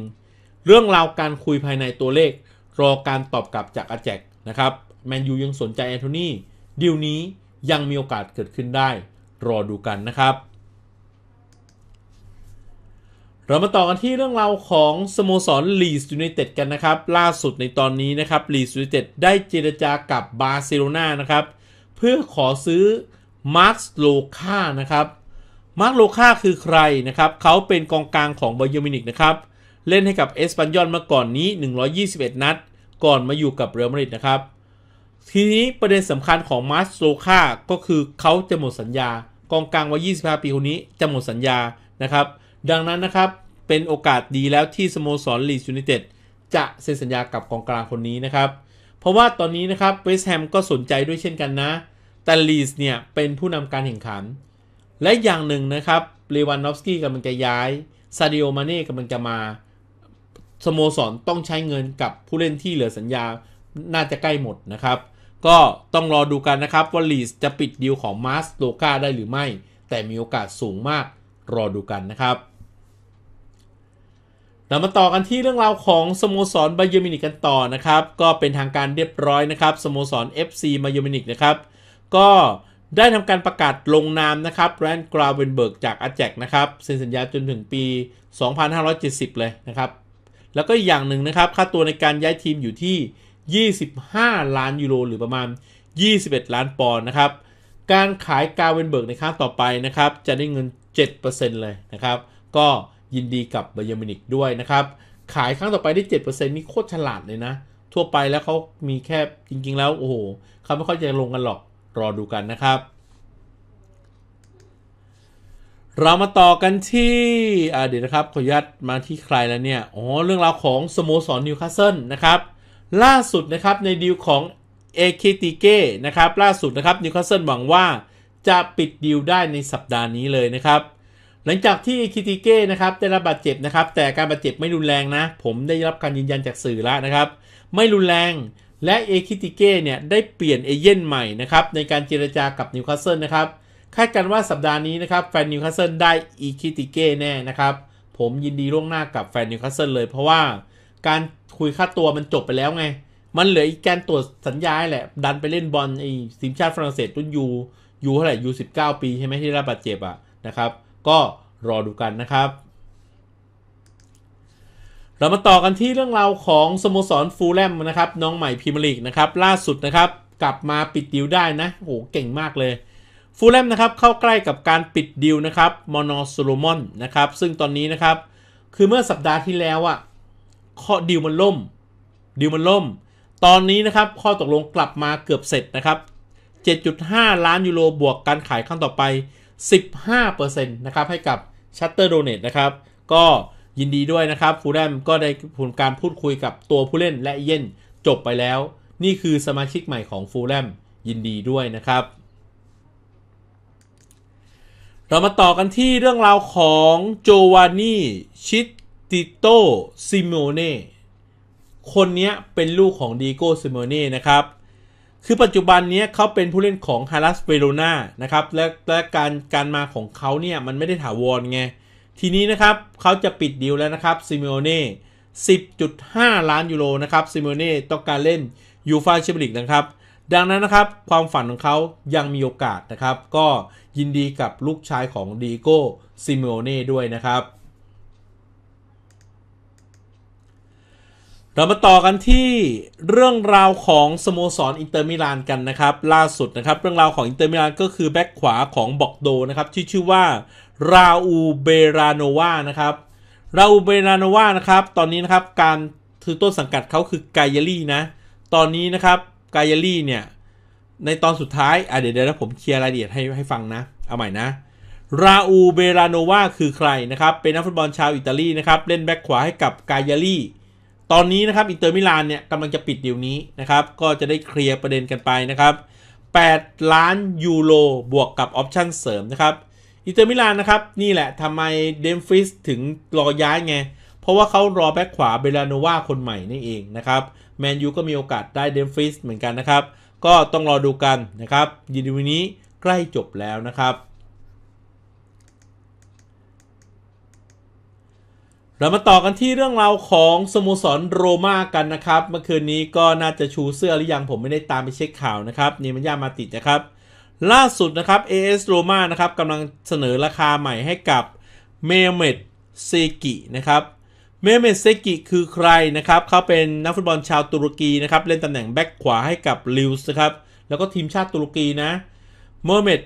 เรื่องราวการคุยภายในตัวเลข รอการตอบกลับจากอาแจกซ์นะครับแมนยูยังสนใจแอนโทนีดีลนี้ยังมีโอกาสเกิดขึ้นได้ รอดูกันนะครับ เรามาต่อกันที่เรื่องราวของสโมสรลีดส์ยูไนเต็ดกันนะครับ ล่าสุดในตอนนี้นะครับลีดส์ยูไนเต็ดได้เจรจากับบาร์เซโลนานะครับ เพื่อขอซื้อมาร์คโรคานะครับมาร์คโรคาคือใครนะครับ เขาเป็นกองกลางของบาเยิร์นมิวนิกนะครับ เล่นให้กับเอสปันยอนมาก่อนนี้ 121 นัด ก่อนมาอยู่กับเรอัลมาดริดนะครับ ทีนี้ประเด็นสำคัญของมาร์คโรคาก็คือเขาจะหมดสัญญา กองกลางวัย 25 ปีคนนี้จะหมดสัญญานะครับ ดังนั้นนะครับ เป็นโอกาสดีแล้วที่สโมสรลีดส์ยูไนเต็ดจะเซ็นสัญญากับกองกลางคนนี้นะครับ เพราะว่าตอนนี้นะครับเวสต์แฮมก็สนใจด้วยเช่นกันนะ แต่ลีดส์เนี่ยเป็นผู้นำการแข่งขัน และอย่างหนึ่งนะครับเลวานดอฟสกี้กำลังจะย้ายซาดิโอมาเน่กำลังจะมาสโมสรต้องใช้เงินกับผู้เล่นที่เหลือสัญญาน่าจะใกล้หมดนะครับ ก็ต้องรอดูกันนะครับว่าลีดส์จะปิดดีลของมาร์คโรคาได้หรือไม่ แต่มีโอกาสสูงมากรอดูกันนะครับ เรามาต่อกันที่เรื่องราวของสโมสรบาเยิร์นมิวนิกกันต่อนะครับ ก็เป็นทางการเรียบร้อยนะครับสโมสร FC บาเยอร์มินิกนะครับ ก็ได้ทำการประกาศลงนามนะครับไรอันกราเวนเบิร์กจากอาแจกซ์นะครับเซ็นสัญญาจนถึงปี 2570 เลยนะครับ แล้วก็อีกอย่างหนึ่งนะครับ ค่าตัวในการย้ายทีมอยู่ที่ 25 ล้านยูโรหรือประมาณ 21 ล้านปอนด์นะครับ การขายกราเวนเบิร์กในครั้งต่อไปนะครับ จะได้เงิน 7%เลยนะครับ ก็ ยินดีกับบาเยิร์นมิวนิกด้วยนะครับ ขายครั้งต่อไปได้ 7%นี่โคตรฉลาดเลยนะ ทั่วไปแล้วเขามีแค่จริง ๆ แล้ว โอ้โหเขาไม่ค่อยจะลงกันหรอกรอดูกันนะครับ เรามาต่อกันที่เดี๋ยวนะครับ ขออนุญาตมาที่ใครแล้วเนี่ย อ๋อ เรื่องราวของสโมสรนิวคาสเซิลนะครับ ล่าสุดนะครับในดีลของเอคิติเก้นะครับล่าสุดนะครับนิวคาสเซิลหวังว่าจะปิดดีลได้ในสัปดาห์นี้เลยนะครับ หลังจากที่เอคิติเก้นะครับได้รับบาดเจ็บนะครับ แต่การบาดเจ็บไม่รุนแรงนะ ผมได้รับการยืนยันจากสื่อแล้วนะครับ ไม่รุนแรงและเอคิติเก้เนี่ยได้เปลี่ยนเอเย่นต์ใหม่นะครับในการเจรจากับนิวคาสเซิลนะครับคาดกันว่าสัปดาห์นี้นะครับแฟนนิวคาสเซิลได้อีคิติเก้แน่นะครับ ผมยินดีล่วงหน้ากับแฟนนิวคาสเซิลเลยเพราะว่าการคุยค่าตัวมันจบไปแล้วไง มันเหลืออีกการตรวจสัญญาแหละ ดันไปเล่นบอลไอ้ทีมชาติฝรั่งเศสรุ่น U U เท่าไหร่ U สิบเก้าปีใช่ไหมที่รับบาดเจ็บอะนะครับ ก็รอดูกันนะครับ เรามาต่อกันที่เรื่องราวของสโมสรฟูลแลมนะครับน้องใหม่พรีเมียร์ลีกนะครับล่าสุดนะครับกลับมาปิดดีลได้นะโอ้เก่งมากเลยฟูลแลมนะครับเข้าใกล้กับการปิดดีลนะครับมานอร์โซโลมอนนะครับซึ่งตอนนี้นะครับคือเมื่อสัปดาห์ที่แล้วอะข้อดีลมันล่มดีลมันล่ม ตอนนี้นะครับข้อตกลงกลับมาเกือบเสร็จนะครับ 7.5 ล้านยูโรบวกการขายครั้งต่อไป 15%นะครับให้กับชัคตาร์โดเนตส์กนะครับก็ยินดีด้วยนะครับฟูลแลมก็ได้ผลการพูดคุยกับตัวผู้เล่นและเอเย่นต์จบไปแล้ว นี่คือสมาชิกใหม่ของฟูลแลมยินดีด้วยนะครับ เรามาต่อกันที่เรื่องราวของโจวานนี่ชิติโตซิเมโอเน่คนนี้เป็นลูกของดิเอโก้ซิเมโอเน่นะครับ คือปัจจุบันนี้เขาเป็นผู้เล่นของเฮลลาสเวโรนานะครับและและการการมาของเขาเนี่ยมันไม่ได้ถาวรไง ทีนี้นะครับเขาจะปิดดีลแล้วนะครับซิเมโอเน่10.5 ล้านยูโรนะครับซิเมโอเน่ต้องการเล่นยูฟาแชมเปี้ยนลีกนะครับ ดังนั้นนะครับความฝันของเขายังมีโอกาสนะครับ ก็ยินดีกับลูกชายของดิเอโก้ซิเมโอเน่ด้วยนะครับ เรามาต่อกันที่เรื่องราวของสโมสรอินเตอร์มิลานกันนะครับ ล่าสุดนะครับ เรื่องราวของอินเตอร์มิลานก็คือแบ็คขวาของบอร์กโดซ์นะครับที่ชื่อว่าราอูลเบลลาโนวานะครับราอูลเบลลาโนวานะครับ ตอนนี้นะครับการคือต้นสังกัดเขาคือกายารี่นะ ตอนนี้นะครับกายารี่เนี่ย ในตอนสุดท้ายอะเดี๋ยวเดี๋ยวผมเคลียร์รายละเอียดให้ให้ฟังนะ เอาใหม่นะราอูลเบลลาโนวาคือใครนะครับ เป็นนักฟุตบอลชาวอิตาลีนะครับ เล่นแบ็คขวาให้กับกายารี่ ตอนนี้นะครับอินเตอร์มิลานเนี่ยกำลังจะปิดดีลนี้นะครับ ก็จะได้เคลียร์ประเด็นกันไปนะครับ 8 ล้านยูโรบวกกับ option เสริมนะครับอินเตอร์มิลานนะครับนี่แหละทำไมดุมฟรีส์ถึงรอย้ายไง เพราะว่าเขารอแบ็คขวาเบลลาโนวาคนใหม่นี่เองนะครับแมนยูก็มีโอกาสได้ดุมฟรีส์เหมือนกันนะครับ ก็ต้องรอดูกันนะครับยินดีวันนี้ใกล้จบแล้วนะครับ เรามาต่อกันที่เรื่องราวของสโมสรโรม่ากันนะครับ เมื่อคืนนี้ก็น่าจะชูเสื้อหรือยังผมไม่ได้ตามไปเช็คข่าวนะครับนี่มันยามาติดนะครับ ล่าสุดนะครับ AS Roma นะครับกำลังเสนอราคาใหม่ให้กับเมห์เมตเซลิกนะครับเมห์เมตเซลิกคือใครนะครับเขาเป็นนักฟุตบอลชาวตุรกีนะครับเล่นตำแหน่งแบ็กขวาให้กับลีลล์นะครับแล้วก็ทีมชาติตุรกีนะเมห์เมต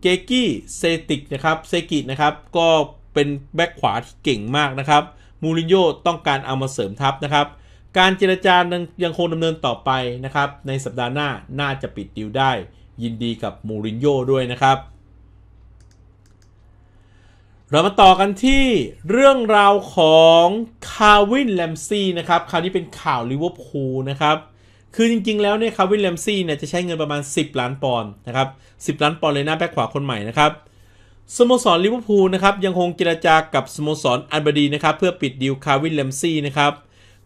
เซกี้เซลิกนะครับเซลิกนะครับก็ เป็นแบ็กขวาที่เก่งมากนะครับมูรินโญ่ต้องการเอามาเสริมทัพนะครับ การเจรจายังคงดำเนินต่อไปนะครับ ในสัปดาห์หน้าน่าจะปิดดีลได้ ยินดีกับมูรินโญ่ด้วยนะครับ เรามาต่อกันที่เรื่องราวของคัลวินแรมซีย์นะครับ คราวนี้เป็นข่าวลิเวอร์พูลนะครับคือจริงๆ แล้วเนี่ยคัลวินแรมซีย์เนี่ยจะใช้เงินประมาณ 10 ล้านปอนด์นะครับ 10 ล้านปอนด์เลยนะแบ็คขวาคนใหม่นะครับ สโมสรลิเวอร์พูลนะครับยังคงเจรจากับสโมสรอเบอร์ดีนนะครับเพื่อปิดดีลคัลวินแรมซีย์นะครับ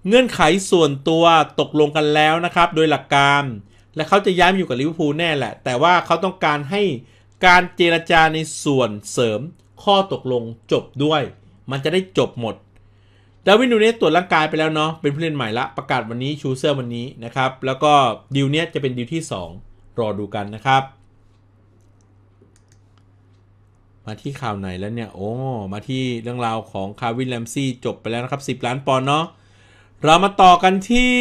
เงื่อนไขส่วนตัวตกลงกันแล้วนะครับโดยหลักการ และเขาจะย้ายอยู่กับลิเวอร์พูลแน่แหละ แต่ว่าเขาต้องการให้การเจรจาในส่วนเสริมข้อตกลงจบด้วย มันจะได้จบหมดดาร์วินนูนเญซตรวจร่างกายไปแล้วเนาะเป็นผู้เล่นใหม่ละประกาศวันนี้ชูเสื้อวันนี้นะครับแล้วก็ดีลเนี้ยจะเป็นดีลที่ 2 รอดูกันนะครับ มาที่ข่าวไหนแล้วเนี่ย โอ้ มาที่เรื่องราวของคัลวินแรมซีย์จบไปแล้วนะครับ 10 ล้านปอนด์เนาะ เรามาต่อกันที่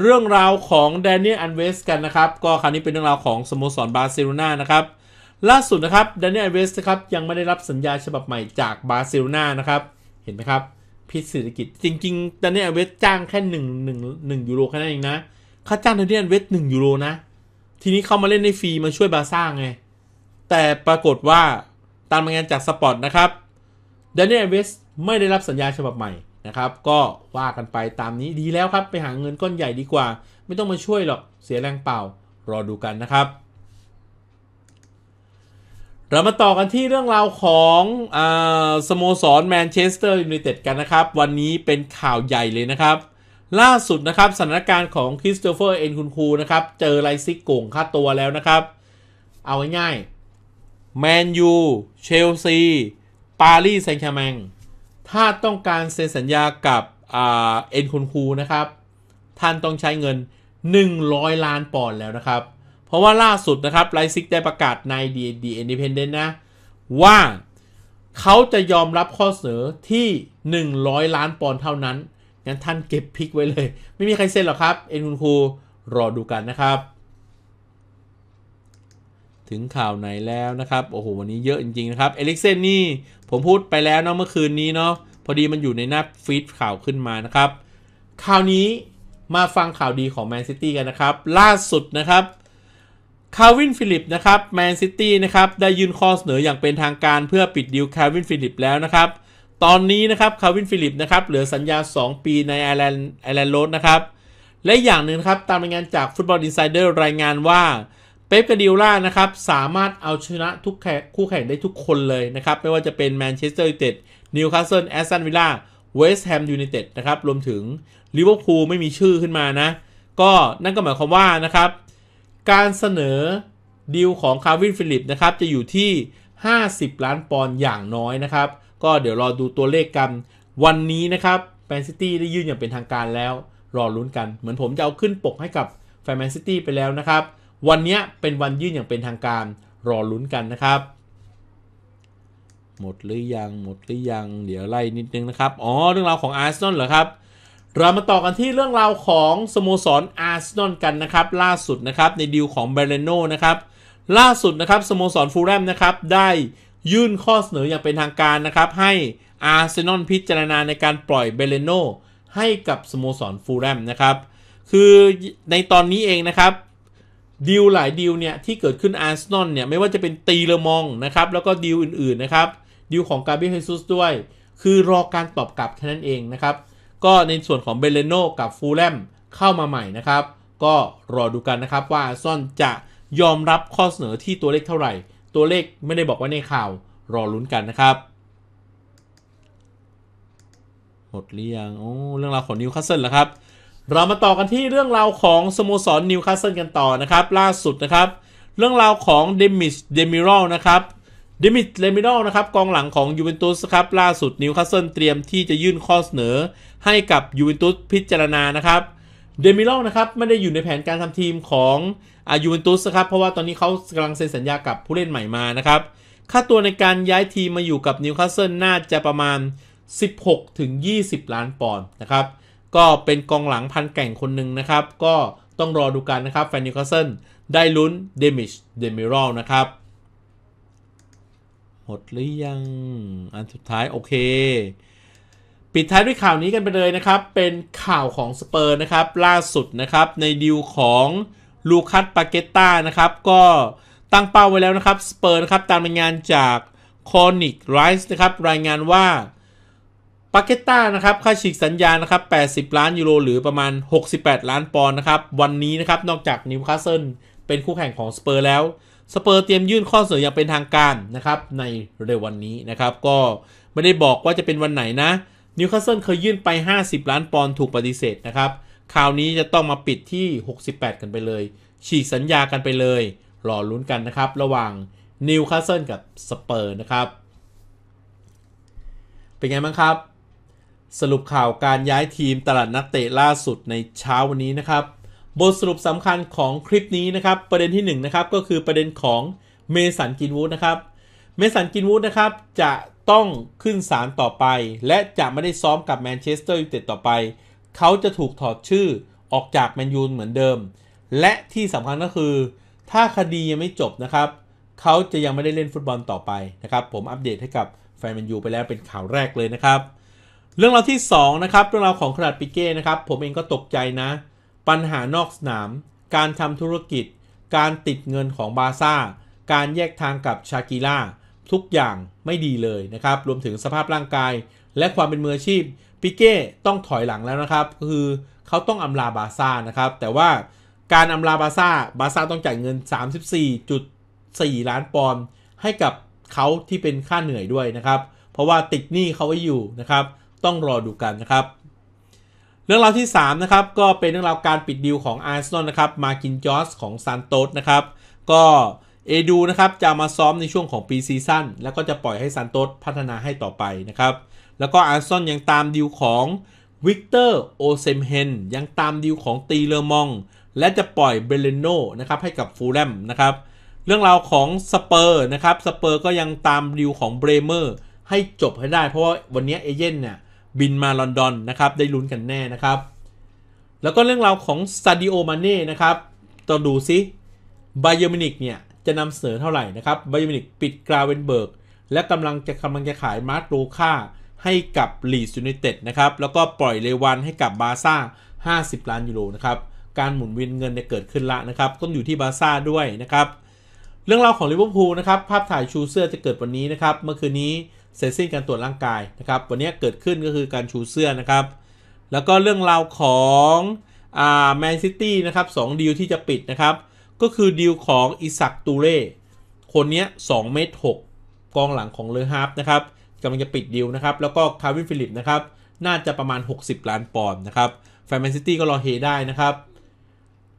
เรื่องราวของแดเนียลอัลเวสกันนะครับ ก็คราวนี้เป็นเรื่องราวของสโมสรบาร์เซโลนานะครับ ล่าสุดนะครับแดเนียลอัลเวสนะครับยังไม่ได้รับสัญญาฉบับใหม่จากบาร์เซโลนานะครับ เห็นไหมครับพิษเศรษฐกิจจริงๆแดเนียลอัลเวสจ้างแค่หนึ่งหนึ่งหนึ่งยูโรแค่นั้นเองนะ ค่าจ้างแดเนียลอัลเวสหนึ่งยูโรนะ ทีนี้เขามาเล่นในฟรีมาช่วยบาร์ซ่าไง แต่ปรากฏว่า ตามรายงานจากสปอร์ตนะครับแดเนียลอัลเวสไม่ได้รับสัญญาฉบับใหม่นะครับ ก็ว่ากันไปตามนี้ดีแล้วครับ ไปหาเงินก้อนใหญ่ดีกว่า ไม่ต้องมาช่วยหรอกเสียแรงเปล่า รอดูกันนะครับ เรามาต่อกันที่เรื่องราวของสโมสรแมนเชสเตอร์ยูไนเต็ดกันนะครับ วันนี้เป็นข่าวใหญ่เลยนะครับ ล่าสุดนะครับสถานการณ์ของคริสโตเฟอร์เอ็นคุนคูนะครับ เจอไลป์ซิกโก่งค่าตัวแล้วนะครับ เอาง่าย แมนยู เชลซี ปารีสแซงต์แชร์แมง ถ้าต้องการเซ็นสัญญากับเอ็นคุนคูนะครับ ท่านต้องใช้เงิน 100 ล้านปอนด์แล้วนะครับ เพราะว่าล่าสุดนะครับไลป์ซิกได้ประกาศใน The The Independent นะ ว่าเขาจะยอมรับข้อเสนอที่ 100 ล้านปอนด์เท่านั้น งั้นท่านเก็บพิกไว้เลย ไม่มีใครเซ็นหรอกครับ เอ็นคุนคูรอดูกันนะครับ ถึงข่าวไหนแล้วนะครับ โอ้โห วันนี้เยอะจริง ๆ นะครับ เอริกเซ่นเนี่ย ผมพูดไปแล้วเนาะเมื่อคืนนี้เนาะ พอดีมันอยู่ในหน้าฟีดข่าวขึ้นมานะครับ คราวนี้มาฟังข่าวดีของแมนซิตี้กันนะครับ ล่าสุดนะครับ คาลวินฟิลลิปส์นะครับแมนซิตี้นะครับ ได้ยื่นข้อเสนออย่างเป็นทางการเพื่อปิดดีลคาลวินฟิลลิปส์แล้วนะครับ ตอนนี้นะครับคาลวินฟิลลิปส์นะครับ เหลือสัญญา 2 ปีในเอลแลนด์เอลแลนด์โรดนะครับ และอย่างหนึ่งครับ ตามรายงานจากฟุตบอลอินไซเดอร์รายงานว่า เป๊ปกวาร์ดิโอล่านะครับสามารถเอาชนะทุกแข่คู่แข่งได้ทุกคนเลยนะครับ ไม่ว่าจะเป็นแมนเชสเตอร์ยูไนเต็ดนิวคาสเซิลแอสตันวิลล่าเวสต์แฮมยูไนเต็ดนะครับ รวมถึงลิเวอร์พูลไม่มีชื่อขึ้นมานะ ก็นั่นก็หมายความว่านะครับ การเสนอดีลของคาลวินฟิลลิปส์นะครับ จะอยู่ที่ 50 ล้านปอนด์อย่างน้อยนะครับ ก็เดี๋ยวรอดูตัวเลขกัน วันนี้นะครับแมนซิตี้ได้ยื่นอย่างเป็นทางการแล้ว รอลุ้นกัน เหมือนผมจะเอาขึ้นปกให้กับแฟนแมนซิตี้ไปแล้วนะครับ วันนี้เป็นวันยื่นอย่างเป็นทางการรอลุ้นกันนะครับ หมดหรือยังหมดหรือยังเดี๋ยวไล่นิดนึงนะครับ อ๋อเรื่องราวของอาร์เซนอลเหรอครับ เรามาต่อกันที่เรื่องราวของสโมสรอาร์เซนอลกันนะครับ ล่าสุดนะครับในดีลของเบรโนนะครับล่าสุดนะครับสโมสรฟูแล่มนะครับได้ยื่นข้อเสนออย่างเป็นทางการนะครับให้อาร์เซนอลพิจารณาในการปล่อยเบรโนให้กับสโมสรฟูแล่มนะครับ คือในตอนนี้เองนะครับ ดีลหลายดีลเนี่ยที่เกิดขึ้นอาร์เซนอลเนี่ยไม่ว่าจะเป็นตีเลอมองส์นะครับแล้วก็ดีลอื่นๆนะครับดีลของกาเบรียลเฮซุสด้วย คือรอการตอบกลับแค่นั้นเองนะครับ ก็ในส่วนของเบรนด์ เลโนกับฟูแล่มเข้ามาใหม่นะครับ ก็รอดูกันนะครับว่าอาร์เซนอลจะยอมรับข้อเสนอที่ตัวเลขเท่าไหร่ ตัวเลขไม่ได้บอกว่าในข่าวรอลุ้นกันนะครับหมดหรือยังโอ้เรื่องราวของนิวคาสเซิลเหรอครับ เรามาต่อกันที่เรื่องราวของสโมสรนิวคาสเซิลกันต่อนะครับ ล่าสุดนะครับ เรื่องราวของเดมิสเดมิราลนะครับเดมิสเดมิราลนะครับกองหลังของยูเวนตุสครับล่าสุดนิวคาสเซิลเตรียมที่จะยื่นข้อเสนอ ให้กับยูเวนตุสพิจารณานะครับเดมิราลนะครับไม่ได้อยู่ในแผนการทำทีมของอายูเวนตุสครับเพราะว่าตอนนี้เขากำลังเซ็นสัญญากับผู้เล่นใหม่มานะครับค่าตัวในการย้ายทีมมาอยู่กับนิวคาสเซิลน่าจะประมาณ 16ถึง20 ล้านปอนด์นะครับ ก็เป็นกองหลังพันธุ์แกร่งคนหนึ่งนะครับ ก็ต้องรอดูกันนะครับแฟนนิวคาสเซิลได้ลุ้นเดมิสเดมิราลนะครับ หมดหรือยัง อันสุดท้ายโอเค ปิดท้ายด้วยข่าวนี้กันไปเลยนะครับ เป็นข่าวของสเปอร์นะครับ ล่าสุดนะครับในดีลของลูคัสปาเกตตานะครับ ก็ตั้งเป้าไว้แล้วนะครับสเปอร์นะครับตามรายงานจากคอนิกไรส์นะครับรายงานว่า ปาเกตตานะครับค่าฉีกสัญญานะครับ 80 ล้านยูโรหรือประมาณ 68 ล้านปอนด์นะครับวันนี้นะครับนอกจากนิวคาสเซิลเป็นคู่แข่งของสเปอร์แล้วสเปอร์เตรียมยื่นข้อเสนออย่างเป็นทางการนะครับในเร็ววันนี้นะครับก็ไม่ได้บอกว่าจะเป็นวันไหนนะนิวคาสเซิลเคยยื่นไป 50 ล้านปอนด์ถูกปฏิเสธนะครับคราวนี้จะต้องมาปิดที่ 68 กันไปเลย ฉีกสัญญากันไปเลยรอลุ้นกันนะครับ ระหว่างนิวคาสเซิลกับสเปอร์นะครับ เป็นไงบ้างครับ สรุปข่าวการย้ายทีมตลาดนักเตะล่าสุดในเช้าวันนี้นะครับ บทสรุปสำคัญของคลิปนี้นะครับ ประเด็นที่1นะครับก็คือประเด็นของเมสันกรีนวูดนะครับ เมสันกรีนวูดนะครับจะต้องขึ้นศาลต่อไป และจะไม่ได้ซ้อมกับแมนเชสเตอร์ยูไนเต็ดต่อไป เขาจะถูกถอดชื่อออกจากแมนยูเหมือนเดิม และที่สำคัญก็คือ ถ้าคดียังไม่จบนะครับ เขาจะยังไม่ได้เล่นฟุตบอลต่อไปนะครับ ผมอัปเดตให้กับแฟนแมนยูไปแล้วเป็นข่าวแรกเลยนะครับ เรื่องราวที่2นะครับเรื่องราวของเคราร์ดปิเก้นะครับ ผมเองก็ตกใจนะ ปัญหานอกสนาม การทำธุรกิจ การติดเงินของบาซ่า การแยกทางกับชากิล่าทุกอย่างไม่ดีเลยนะครับ รวมถึงสภาพร่างกาย และความเป็นมืออาชีพปิเก้ต้องถอยหลังแล้วนะครับ คือเขาต้องอำลาบาซ่านะครับ แต่ว่าการอำลาบาซ่าบาซ่าต้องจ่ายเงิน 34.4 ล้านปอนด์ให้กับเขาที่เป็นค่าเหนื่อยด้วยนะครับ เพราะว่าติดหนี้เขาไว้อยู่นะครับ ต้องรอดูกันนะครับ เรื่องราวที่3นะครับก็เป็นเรื่องราวการปิดดีลของอาร์เซนอลนะครับมาร์กินญอสของซานโตสนะครับก็เอดูนะครับจะมาซ้อมในช่วงของ pre-season แล้วก็จะปล่อยให้ซานโตสพัฒนาให้ต่อไปนะครับ แล้วก็อาร์เซนอลยังตามดีลของวิกเตอร์โอซิมเฮนยังตามดีลของตีเลอมองส์ และจะปล่อยเบเลโนนะครับให้กับฟูแล่มนะครับ เรื่องราวของสเปอร์นะครับสเปอร์ก็ยังตามดีลของเบรเมอร์ให้จบให้ได้ เพราะว่าวันนี้เอเย่นต์เนี่ย บินมาลอนดอนนะครับได้ลุ้นกันแน่นะครับ แล้วก็เรื่องราวของซาดิโอมาเน่ะครับต้องดูซิบาเยิร์นมิวนิกเนี่ยจะนำเสนอเท่าไหร่นะครับบาเยิร์นมิวนิกปิดกราเวนเบิร์กและกำลังจะกำลังจะขายมาร์กโรก้าให้กับลีดส์ยูไนเต็ดนะครับแล้วก็ปล่อยเลวานให้กับบาซ่า 50 ล้านยูโรนะครับการหมุนเวียนเงินเนี่ยเกิดขึ้นละนะครับต้องอยู่ที่บาซ่าด้วยนะครับ เรื่องราวของลิเวอร์พูลนะครับภาพถ่ายชูเสื้อจะเกิดวันนี้นะครับเมื่อคืนนี้ เสร็จสิ้นการตรวจร่างกายนะครับวันนี้เกิดขึ้นก็คือการชูเสื้อนะครับ แล้วก็เรื่องราวของอ่าแมนซิตี้นะครับสองดีลที่จะปิดนะครับ ก็คือดีลของอิสักตูเร่คนนี้2เมตร6กองหลังของเลออาฟร์นะครับกำลังจะปิดดีลนะครับ แล้วก็คาลวินฟิลลิปส์นะครับน่าจะประมาณ 60 ล้านปอนด์นะครับแฟนแมนซิตี้ก็รอเฮได้นะครับ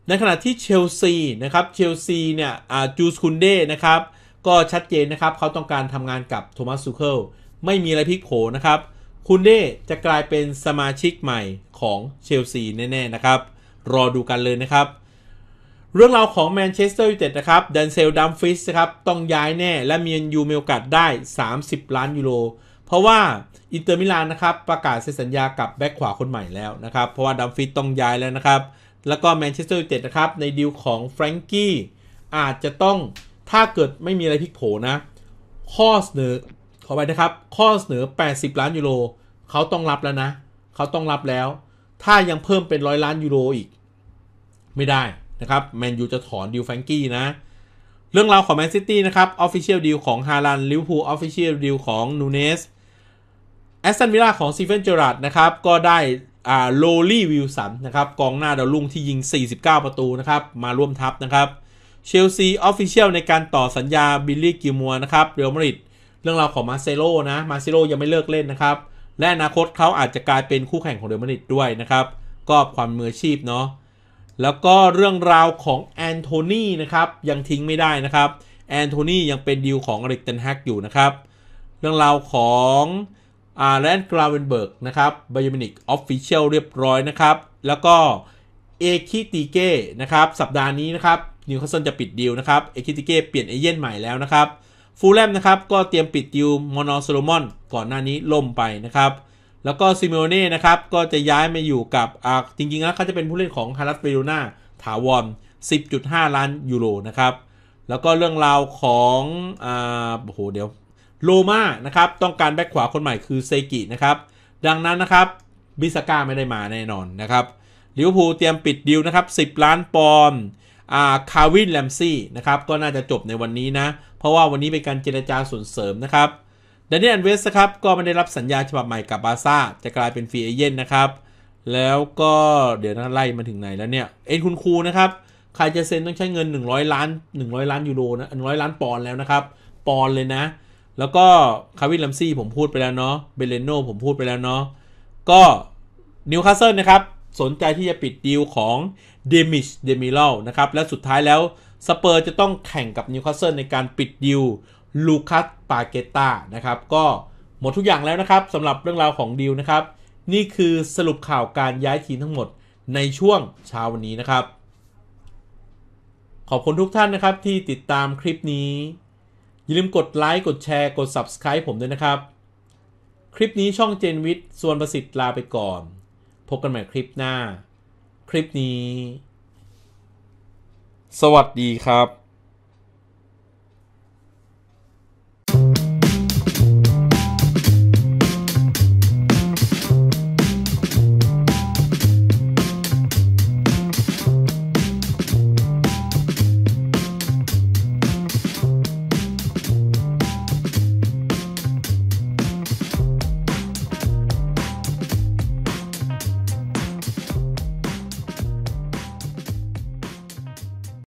ในขณะที่เชลซีนะครับเชลซีเนี่ยจูลส์กุนเด้นะครับ ก็ชัดเจนนะครับ เขาต้องการทำงานกับโทมัสทูเคิลไม่มีอะไรพลิกโผนะครับ กุนเด้จะกลายเป็นสมาชิกใหม่ของเชลซีแน่ ๆ นะครับ รอดูกันเลยนะครับ เรื่องราวของแมนเชสเตอร์ยูไนเต็ดนะครับเดนเซลดัมฟรีส์ครับต้องย้ายแน่และแมนยูมีโอกาสได้ 30 ล้านยูโรเพราะว่าอินเตอร์มิลานนะครับประกาศเซ็นสัญญากับแบ็คขวาคนใหม่แล้วนะครับ เพราะว่าดัมฟรีส์ต้องย้ายแล้วนะครับ แล้วก็แมนเชสเตอร์ยูไนเต็ดนะครับในดีลของแฟรงกี้อาจจะต้อง ถ้าเกิดไม่มีอะไรพลิกโผนะ ข้อเสนอขอไปนะครับ ข้อเสนอ 80 ล้านยูโรเขาต้องรับแล้วนะ เขาต้องรับแล้ว ถ้ายังเพิ่มเป็นร้อยล้านยูโรอีก ไม่ได้นะครับแมนยูจะถอนดีลแฟรงกี้นะ เรื่องราวของแมนซิตี้นะครับ official ดีลของฮาลันด์ลิเวอร์พูล official ดีลของนูเนสแอสตันวิลล่าของสตีเฟนเจอร์ราร์ดนะครับ ก็ได้อ่าโรรี่วิลสันนะครับ กองหน้าดาวรุ่งที่ยิง 49 ประตูนะครับ มาร่วมทัพนะครับ เชลซี official ในการต่อสัญญาบิลลี่กิลมัวร์นะครับเรอัลมาดริดเรื่องราวของมาร์เซโลนะมาร์เซโลยังไม่เลิกเล่นนะครับ และอนาคตเขาอาจจะกลายเป็นคู่แข่งของเรอัลมาดริดด้วยนะครับ ก็ความมืออาชีพเนาะแล้วก็เรื่องราวของแอนโทนีนะครับยังทิ้งไม่ได้นะครับแอนโทนียังเป็นดีลของเอริกเทนฮากอยู่นะครับ เรื่องราวของอาร์แลนด์กราเวนเบิร์กนะครับบาเยิร์นมิวนิก official เรียบร้อยนะครับ แล้วก็เอคิติเก้นะครับ สัปดาห์นี้นะครับ นิวคาสเซิลจะปิดดีลนะครับเอคิติเก้เปลี่ยนเอเย่นต์ใหม่แล้วนะครับฟูลแลมนะครับก็เตรียมปิดดีลมานอร์โซโลมอนก่อนหน้านี้ล่มไปนะครับแล้วก็ซิเมโอเน่นะครับก็จะย้ายมาอยู่กับอ่าจริงๆแล้วเขาจะเป็นผู้เล่นของเฮลลาสเวโรนาถาวร10.5 ล้านยูโรนะครับแล้วก็เรื่องราวของอ่าโอ้โหเดี๋ยวโรมานะครับต้องการแบ็คขวาคนใหม่คือเซลิกนะครับดังนั้นนะครับบิสซาก้าไม่ได้มาแน่นอนนะครับลิเวอร์พูลเตรียมปิดดีลนะครับ 10 ล้านปอนด์ คาลวินแรมซีย์นะครับก็น่าจะจบในวันนี้นะ เพราะว่าวันนี้เป็นการเจรจาส่วนเสริมนะครับดานี่อัลเวสครับก็ไม่ได้รับสัญญาฉบับใหม่กับบาร์ซ่าจะกลายเป็นฟรีเอเย่นต์นะครับ แล้วก็เดี๋ยวนะไล่มาถึงไหนแล้วเนี่ย เอ็นคุนคูนะครับ ใครจะเซ็นต้องใช้เงิน 100 ล้าน 100 ล้านยูโรนะ100ล้านปอนด์แล้วนะครับ ปอนด์เลยนะ แล้วก็คาลวินแรมซีย์ผมพูดไปแล้วเนาะเบเลโนผมพูดไปแล้วเนาะก็นิวคาสเซิลนะครับ สนใจที่จะปิดดีลของ เดมิชเดมิลนะครับ และสุดท้ายแล้วสเปอร์สจะต้องแข่งกับนิวคาสเซิลในการปิดดีลลูคัสปาเกตตานะครับ ก็หมดทุกอย่างแล้วนะครับสำหรับเรื่องราวของดีลนะครับ นี่คือสรุปข่าวการย้ายทีมทั้งหมดในช่วงเช้าวันนี้นะครับ ขอบคุณทุกท่านนะครับที่ติดตามคลิปนี้ อย่าลืมกดไลค์กดแชร์กด Subscribe ผมด้วยนะครับ คลิปนี้ช่องเจนวิทย์ส่วนประสิทธิ์ลาไปก่อน พบกันใหม่คลิปหน้า คลิปนี้ สวัสดีครับ